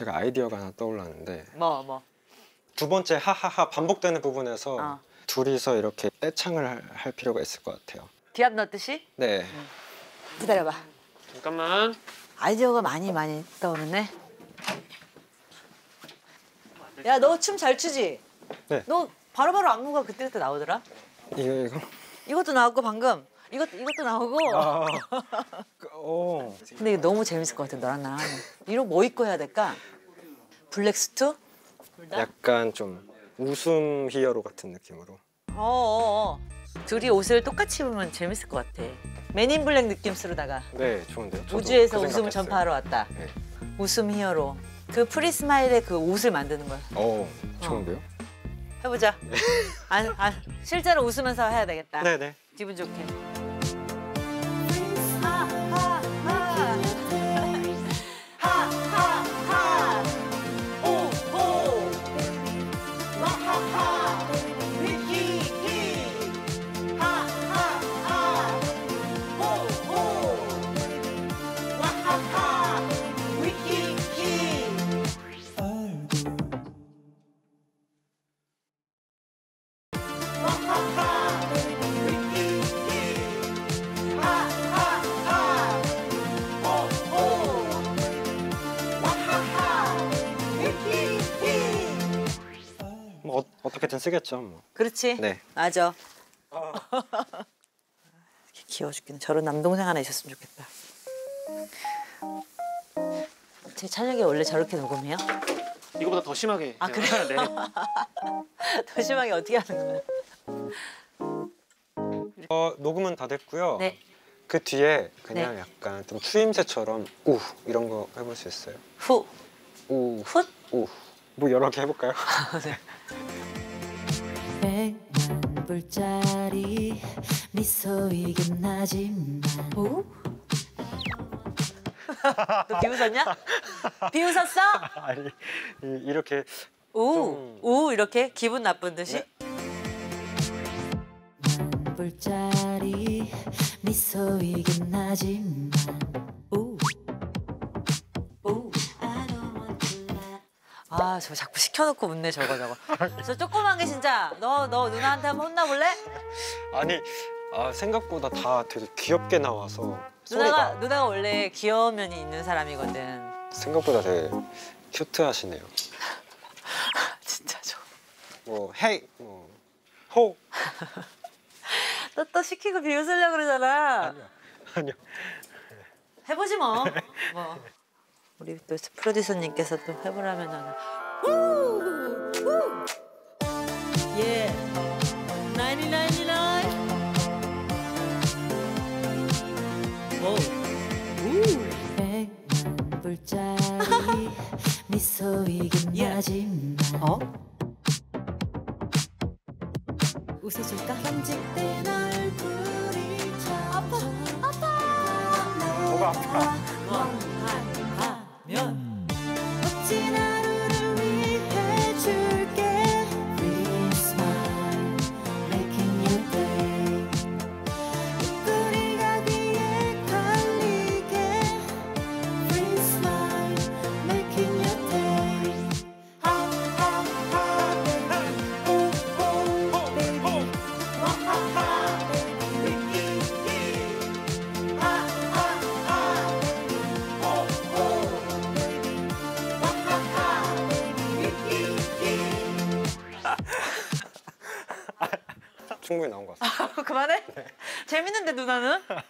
제가 아이디어가 하나 떠올랐는데 뭐 뭐. 두 번째 하하하 반복되는 부분에서 어. 둘이서 이렇게 떼창을 할, 할 필요가 있을 것 같아요. 기합 넣듯이? 네. 기다려봐. 잠깐만. 아이디어가 많이 많이 떠오르네. 야, 너 춤 잘 추지? 네. 너 바로 바로 안무가 그때 그때 나오더라? 이거 이거. 이것도 나왔고 방금 이것 이것도 나오고. 아. 오. 근데 이거 너무 재밌을 것 같아 너랑 나랑. 이런 뭐 입고 해야 될까? 블랙 수트? 약간 좀 웃음 히어로 같은 느낌으로. 어, 어. 둘이 옷을 똑같이 입으면 재밌을 것 같아. 맨인 블랙 느낌 쓰로다가 네, 좋은데요. 우주에서 그 웃음을. 전파하러 왔다. 네. 웃음 히어로. 그 Free Smile의 그 옷을 만드는 거야. 어, 좋은데요? 해보자. 안, 안, 실제로 웃으면서 해야 되겠다. 네, 네. 기분 좋게. 어, 어떻게든 쓰겠죠, 뭐. 그렇지. 네. 맞아. 귀여워 죽겠네. 저런 남동생 하나 있었으면 좋겠다. 제 찬혁이 원래 저렇게 녹음해요? 이거보다 더 심하게. 아, 그냥. 네. 더 심하게 어떻게 하는 거야? 어, 녹음은 다 됐고요. 네. 그 뒤에 그냥 네. 약간 좀 추임새처럼 우 이런 거 해볼 수 있어요. 후, 우, 훗. 우. 뭐 여러 개 해볼까요? 백만 불짜리 미소이긴 하지만 오? 너 비웃었냐? 비웃었어? 아니 이- 이렇게 우, 좀- 우 이렇게 기분 나쁜 듯이? 네. 만 불짜리 미소이긴 하지만 아, 저거 자꾸 시켜놓고 웃네 저거 저거. 저 조그만 게 진짜 너 너 누나한테 한번 혼나볼래? 아니 아, 생각보다 다 되게 귀엽게 나와서 누나가 소리가 누나가 원래 귀여운 면이 있는 사람이거든. 생각보다 되게 큐트하시네요. 진짜 저. 뭐 헤이 뭐 호. 또또 시키고 비웃으려 고 그러잖아. 아니요. 아니요. 해보지 뭐. 뭐. 우리 또 프로듀서님께서 또 해보라면 예. 1999. 오. 백만 불짜리 미소이긴 예. 웃어줄까? 아파 아파 뭐가 아파? 충분히 나온 것 같습니다. 그만해? 재밌는데 누나는?